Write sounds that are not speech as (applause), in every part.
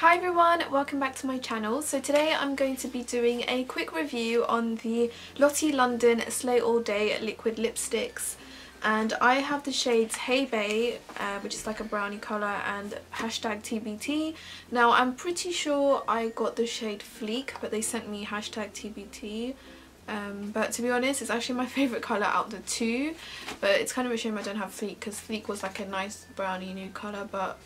Hi everyone, welcome back to my channel. So today I'm going to be doing a quick review on the Lottie London Slay All Day liquid lipsticks and I have the shades Hey Bae, uh, which is like a brownie colour and hashtag TBT. Now I'm pretty sure I got the shade Fleek but they sent me hashtag TBT. Um, but to be honest it's actually my (laughs) favourite colour out of the two but it's kind of a shame I don't have Fleek because Fleek was like a nice brownie nude colour but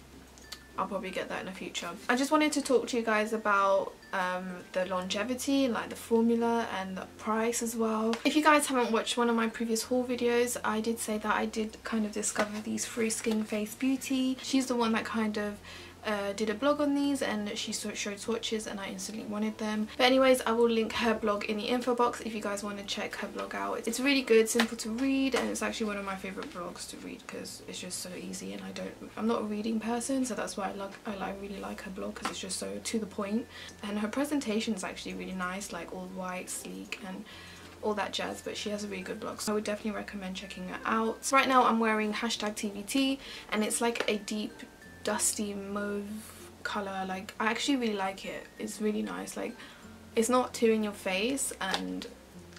I'll probably get that in the future. I just wanted to talk to you guys about um, the longevity, like the formula and the price as well. If you guys haven't watched one of my previous haul videos, I did say that I did kind of discover these through Skin Face Beauty. She's the one that kind of uh, did a blog on these and she showed swatches and I instantly wanted them. But anyways, I will link her blog in the info box if you guys want to check her blog out. It's really good, simple to read and it's actually one of my favourite blogs to read because it's just so easy and I don't, I'm not a reading person so that's why I, like, I like, really like her blog because it's just so to the point. and her presentation is actually really nice like all white, sleek and all that jazz but she has a really good blog so I would definitely recommend checking her out. Right now I'm wearing hashtag TBT and it's like a deep dusty mauve colour like I actually really like it it's really nice like it's not too in your face and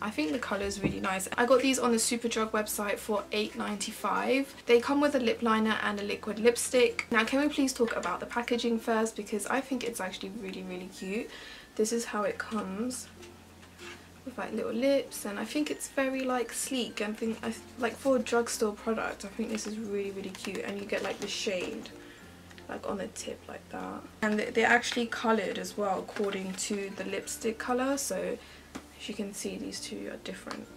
I think the colour is really nice. I got these on the Superdrug website for $8.95. They come with a lip liner and a liquid lipstick. Now can we please talk about the packaging first because I think it's actually really really cute. This is how it comes with like little lips and I think it's very like sleek and think I, like for a drugstore product I think this is really really cute and you get like the shade like on the tip like that. And they're actually coloured as well according to the lipstick colour. So as you can see these two are different.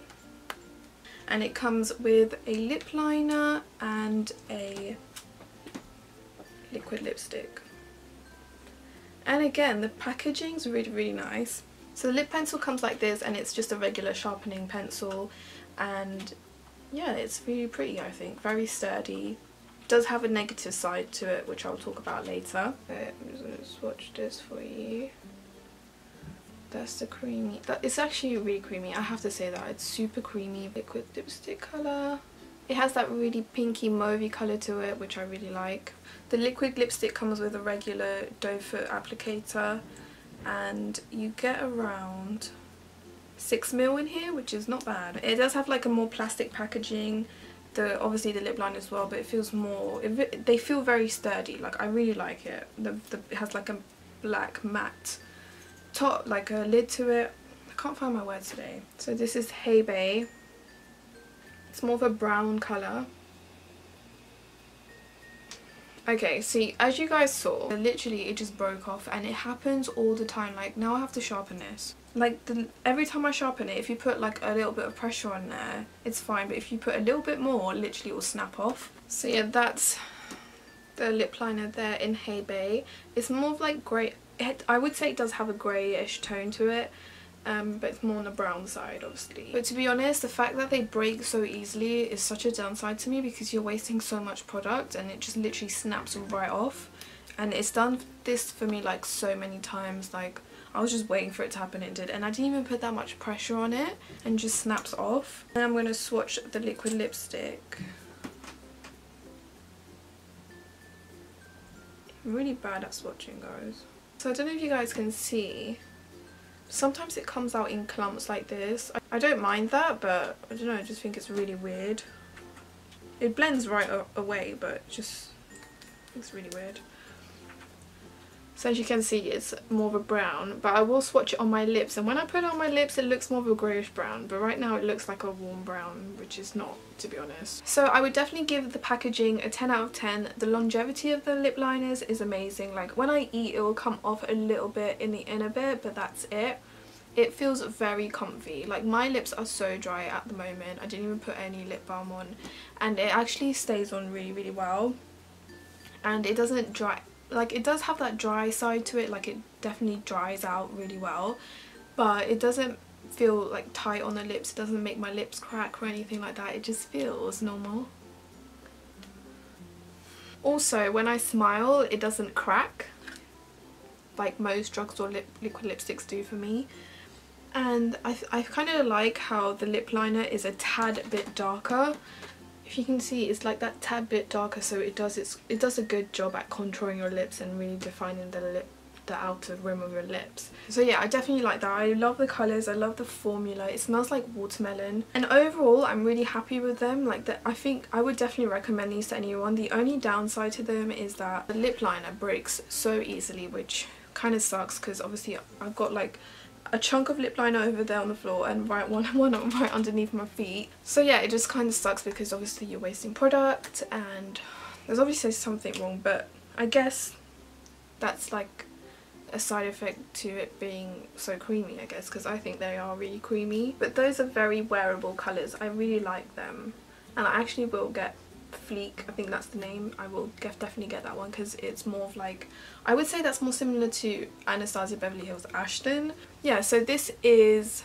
And it comes with a lip liner and a liquid lipstick. And again the packaging is really really nice. So the lip pencil comes like this and it's just a regular sharpening pencil. And yeah it's really pretty I think. Very sturdy does have a negative side to it which I'll talk about later. I'm just going to swatch this for you. That's the creamy. That, it's actually really creamy. I have to say that. It's super creamy liquid lipstick colour. It has that really pinky mauvey colour to it which I really like. The liquid lipstick comes with a regular doe foot applicator and you get around 6 mil in here which is not bad. It does have like a more plastic packaging the obviously the lip line as well but it feels more it, they feel very sturdy like I really like it. The, the it has like a black matte top like a lid to it. I can't find my words today. So this is Hey Bae it's more of a brown colour Okay, see, as you guys saw, literally it just broke off and it happens all the time. Like, now I have to sharpen this. Like, the, every time I sharpen it, if you put like a little bit of pressure on there, it's fine. But if you put a little bit more, literally it will snap off. So yeah, that's the lip liner there in Hey Bae It's more of like grey. I would say it does have a greyish tone to it um, but it's more on the brown side obviously. But to be honest, the fact that they break so easily is such a downside to me because you're wasting so much product and it just literally snaps right off. And it's done this for me like so many times, like I was just waiting for it to happen it did and I didn't even put that much pressure on it and just snaps off. And I'm going to swatch the liquid lipstick. I'm really bad at swatching guys. So I don't know if you guys can see Sometimes it comes out in clumps like this. I don't mind that, but I don't know, I just think it's really weird. It blends right away, but just it's really weird. So as you can see it's more of a brown but I will swatch it on my lips. And when I put it on my lips it looks more of a greyish brown but right now it looks like a warm brown which is not to be honest. So I would definitely give the packaging a 10 out of 10. The longevity of the lip liners is amazing. Like when I eat it will come off a little bit in the inner bit but that's it. It feels very comfy. Like my lips are so dry at the moment. I didn't even put any lip balm on and it actually stays on really really well. And it doesn't dry like it does have that dry side to it like it definitely dries out really well but it doesn't feel like tight on the lips it doesn't make my lips crack or anything like that it just feels normal. Also when I smile it doesn't crack like most drugstore lip liquid lipsticks do for me and I, I kind of like how the lip liner is a tad bit darker if you can see it's like that tad bit darker so it does its it does a good job at contouring your lips and really defining the lip the outer rim of your lips. So yeah, I definitely like that. I love the colours, I love the formula. It smells like watermelon. And overall, I'm really happy with them. Like that, I think I would definitely recommend these to anyone. The only downside to them is that the lip liner breaks so easily, which kind of sucks because obviously I've got like a chunk of lip liner over there on the floor and right one, (laughs) one right underneath my feet. So yeah, it just kind of sucks because obviously you're wasting product and there's obviously something wrong, but I guess that's like a side effect to it being so creamy I guess because I think they are really creamy. But those are very wearable colours. I really like them. And I actually will get Fleek I think that's the name. I will definitely get that one because it's more of like I would say that's more similar to Anastasia Beverly Hills Ashton. Yeah so this is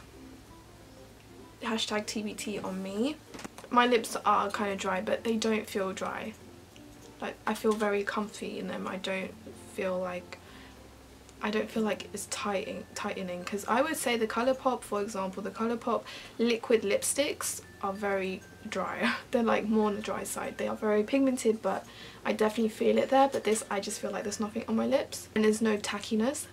hashtag TBT on me. My lips are kind of dry but they don't feel dry. Like I feel very comfy in them. I don't feel like I don't feel like it's tightening tightening because I would say the Colourpop for example the Colourpop liquid lipsticks are very dry (laughs) they're like more on the dry side. They are very pigmented but I definitely feel it there but this I just feel like there's nothing on my lips and there's no tackiness.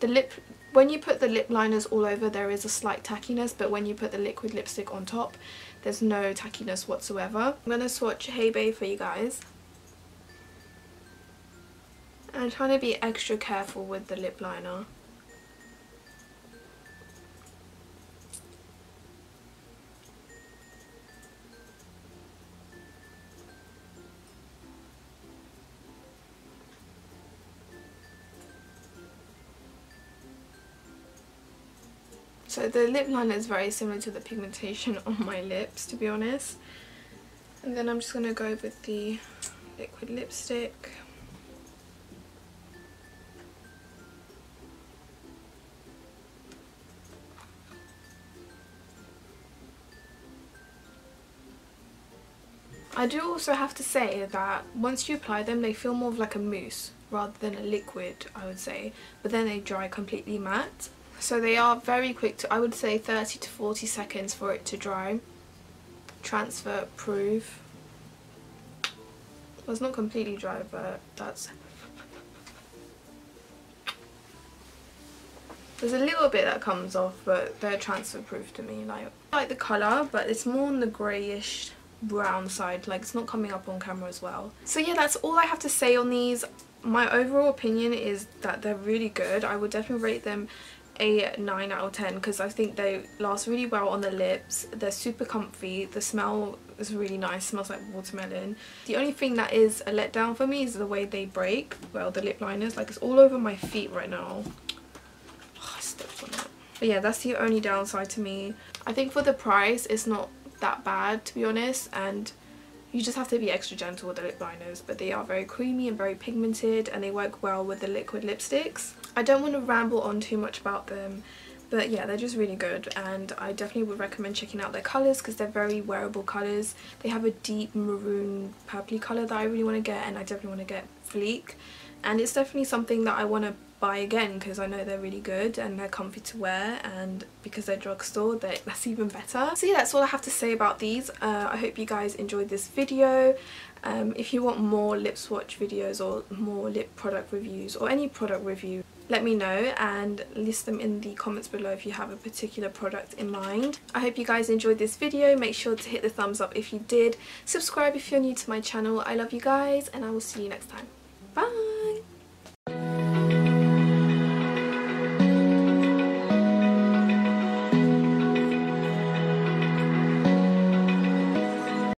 The lip when you put the lip liners all over there is a slight tackiness but when you put the liquid lipstick on top there's no tackiness whatsoever. I'm gonna swatch Hey Bae for you guys. I'm trying to be extra careful with the lip liner. So the lip liner is very similar to the pigmentation (laughs) on my lips to be honest. And then I'm just going to go with the liquid lipstick. I do also have to say that once you apply them they feel more of like a mousse rather than a liquid I would say but then they dry completely matte so they are very quick to I would say 30 to 40 seconds for it to dry. Transfer proof well it's not completely dry but that's (laughs) There's a little bit that comes off, but they're transfer proof to me. Like, I like the colour, but it's more on the greyish brown side like it's not coming up on camera as well. So yeah that's all I have to say on these. My overall opinion is that they're really good. I would definitely rate them a 9 out of 10 because I think they last really well on the lips. They're super comfy. The smell is really nice. Smells like watermelon. The only thing that is a letdown for me is the way they break. Well the lip liners like it's all over my feet right now. Oh, I stepped on it but yeah that's the only downside to me. I think for the price it's not that bad to be honest and you just have to be extra gentle with the lip liners. But they are very creamy and very pigmented and they work well with the liquid lipsticks. I don't want to ramble on too much about them but yeah they're just really good and I definitely would recommend checking out their colours because they're very wearable colours. They have a deep maroon purpley colour that I really want to get and I definitely want to get Fleek and it's definitely something that I want to buy again because I know they're really good and they're comfy to wear and because they're drugstore that's even better. So yeah that's all I have to say about these. Uh, I hope you guys enjoyed this video. Um, if you want more lip swatch videos or more lip product reviews or any product review let me know and list them in the comments below if you have a particular product in mind. I hope you guys enjoyed this video. Make sure to hit the thumbs up if you did. Subscribe if you're new to my channel. I love you guys and I will see you next time. Bye!